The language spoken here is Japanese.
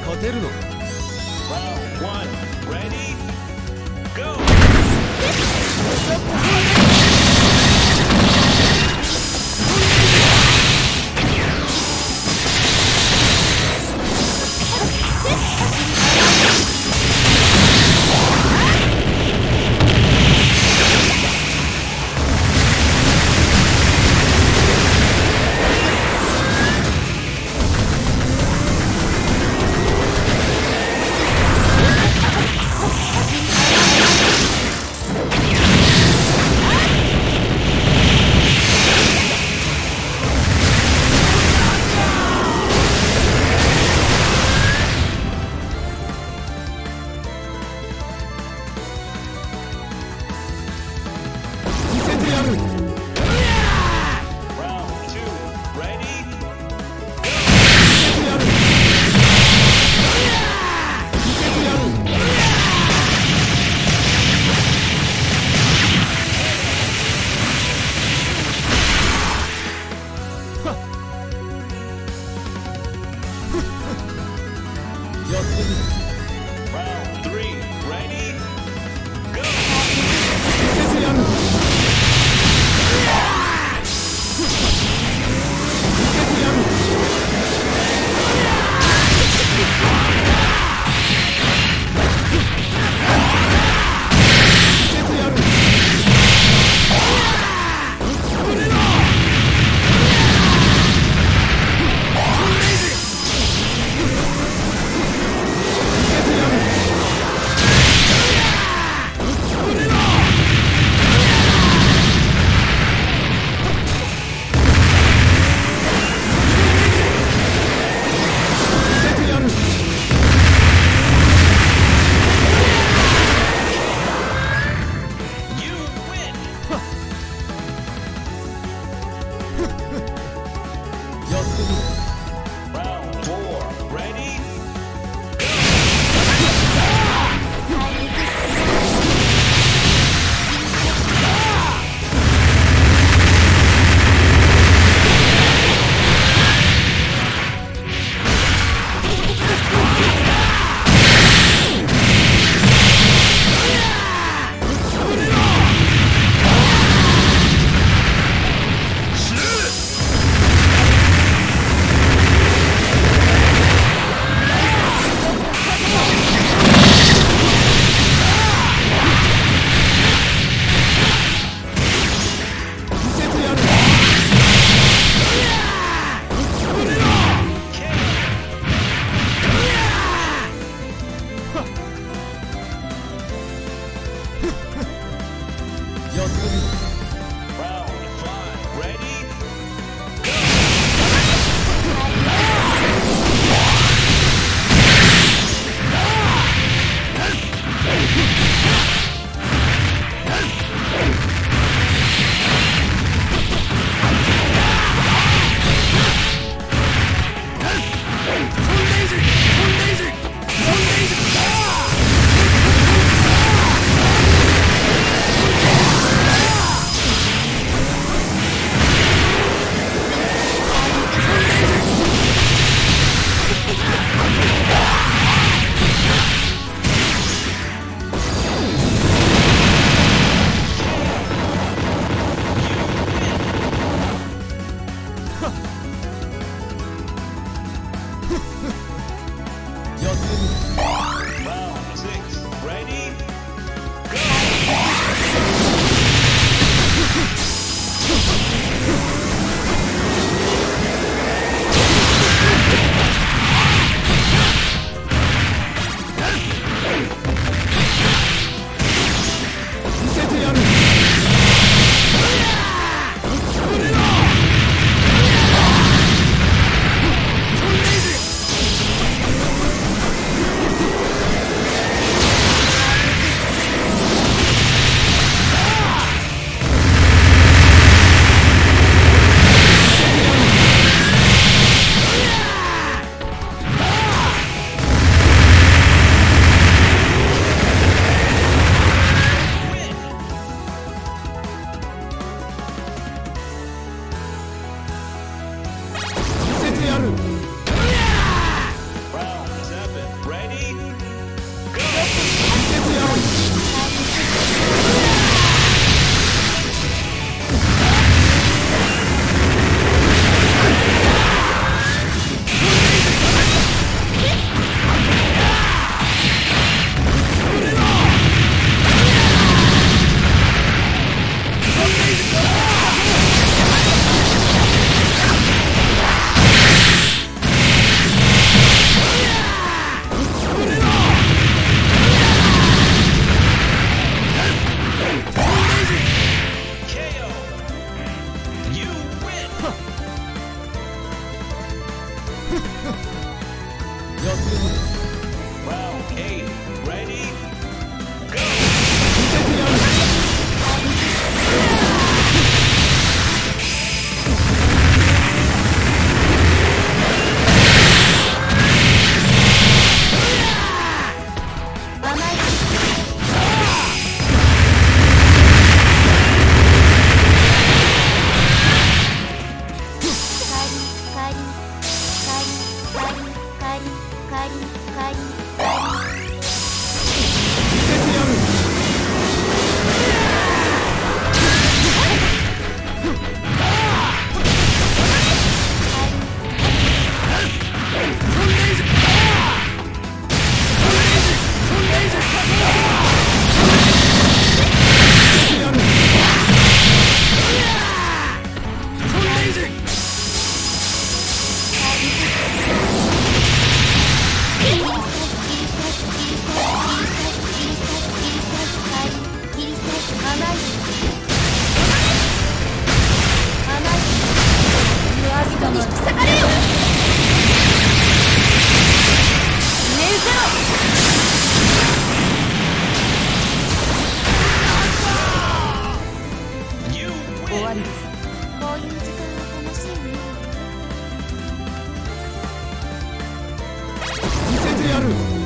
勝てるのか？り。ういう時間は楽しいね。見せてやる。